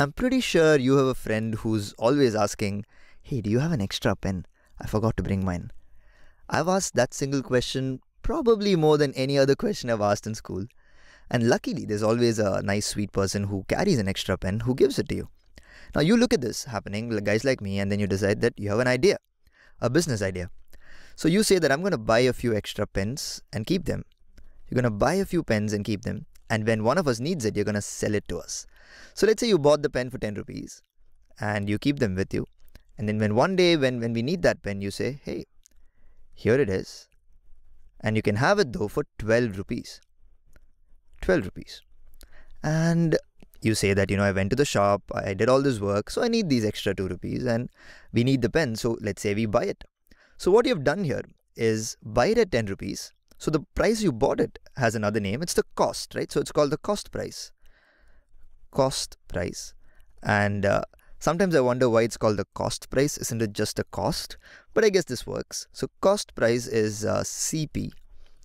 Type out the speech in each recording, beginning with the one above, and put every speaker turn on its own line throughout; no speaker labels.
I'm pretty sure you have a friend who's always asking, Hey, do you have an extra pen? I forgot to bring mine. I've asked that single question probably more than any other question I've asked in school. And luckily, there's always a nice, sweet person who carries an extra pen who gives it to you. Now, you look at this happening, guys like me, and then you decide that you have an idea, a business idea. So you say that I'm going to buy a few extra pens and keep them. You're going to buy a few pens and keep them. And when one of us needs it, you're going to sell it to us. So let's say you bought the pen for 10 rupees and you keep them with you. And then when one day when, when we need that pen, you say, hey, here it is. And you can have it though for 12 rupees. 12 rupees. And you say that, you know, I went to the shop, I did all this work, so I need these extra 2 rupees and we need the pen. So let's say we buy it. So what you've done here is buy it at 10 rupees. So the price you bought it has another name. It's the cost, right? So it's called the cost price cost price. And uh, sometimes I wonder why it's called the cost price. Isn't it just a cost? But I guess this works. So cost price is uh, CP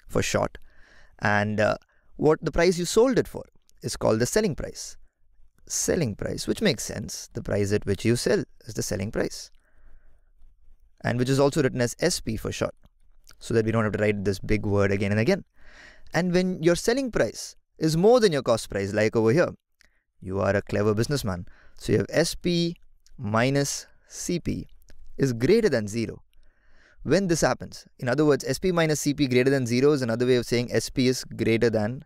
for short. And uh, what the price you sold it for is called the selling price. Selling price, which makes sense. The price at which you sell is the selling price. And which is also written as SP for short. So that we don't have to write this big word again and again. And when your selling price is more than your cost price, like over here, you are a clever businessman. So you have SP minus CP is greater than 0. When this happens, in other words, SP minus CP greater than 0 is another way of saying SP is greater than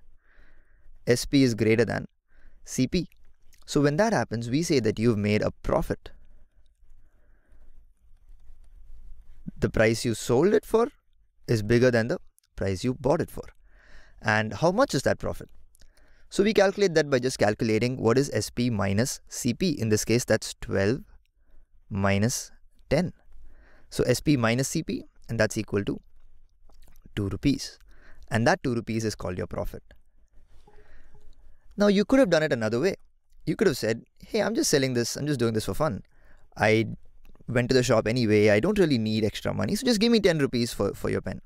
SP is greater than CP. So when that happens, we say that you've made a profit. The price you sold it for is bigger than the price you bought it for. And how much is that profit? So we calculate that by just calculating what is SP minus CP. In this case, that's 12 minus 10. So SP minus CP, and that's equal to 2 rupees. And that 2 rupees is called your profit. Now, you could have done it another way. You could have said, hey, I'm just selling this, I'm just doing this for fun. I went to the shop anyway, I don't really need extra money, so just give me 10 rupees for, for your pen.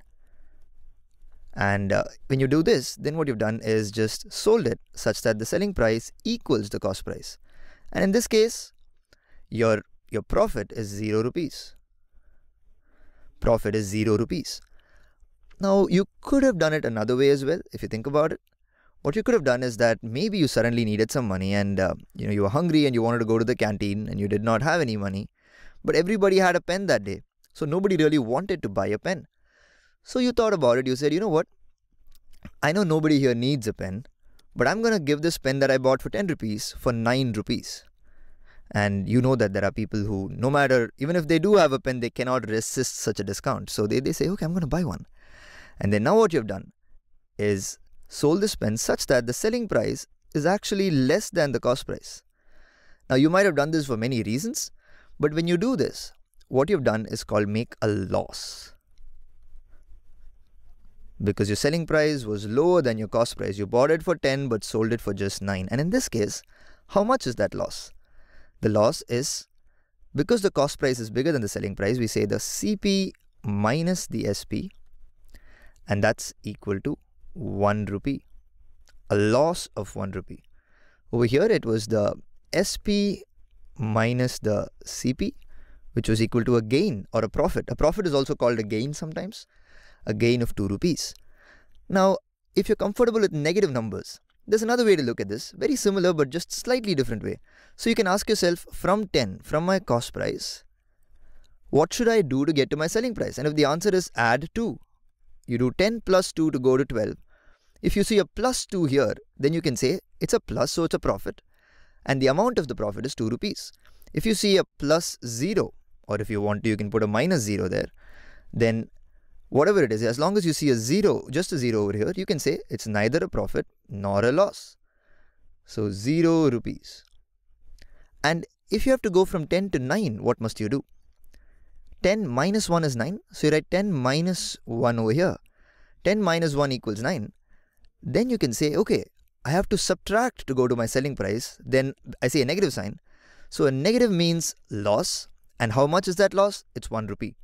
And uh, when you do this, then what you've done is just sold it such that the selling price equals the cost price. And in this case, your, your profit is 0 rupees. Profit is 0 rupees. Now, you could have done it another way as well, if you think about it. What you could have done is that maybe you suddenly needed some money and uh, you know you were hungry and you wanted to go to the canteen and you did not have any money. But everybody had a pen that day. So nobody really wanted to buy a pen. So you thought about it. You said, you know what? I know nobody here needs a pen, but I'm going to give this pen that I bought for 10 rupees for 9 rupees. And you know that there are people who, no matter, even if they do have a pen, they cannot resist such a discount. So they, they say, okay, I'm going to buy one. And then now what you've done is sold this pen such that the selling price is actually less than the cost price. Now you might have done this for many reasons, but when you do this, what you've done is called make a loss because your selling price was lower than your cost price. You bought it for 10 but sold it for just 9. And in this case, how much is that loss? The loss is because the cost price is bigger than the selling price, we say the CP minus the SP and that's equal to 1 rupee. A loss of 1 rupee. Over here it was the SP minus the CP which was equal to a gain or a profit. A profit is also called a gain sometimes a gain of 2 rupees. Now, if you're comfortable with negative numbers, there's another way to look at this, very similar but just slightly different way. So you can ask yourself from 10, from my cost price, what should I do to get to my selling price? And if the answer is add 2, you do 10 plus 2 to go to 12. If you see a plus 2 here, then you can say it's a plus, so it's a profit. And the amount of the profit is 2 rupees. If you see a plus 0, or if you want to, you can put a minus 0 there, then whatever it is, as long as you see a zero, just a zero over here, you can say it's neither a profit nor a loss. So zero rupees. And if you have to go from 10 to 9, what must you do? 10 minus 1 is 9. So you write 10 minus 1 over here. 10 minus 1 equals 9. Then you can say, okay, I have to subtract to go to my selling price. Then I say a negative sign. So a negative means loss. And how much is that loss? It's 1 rupee.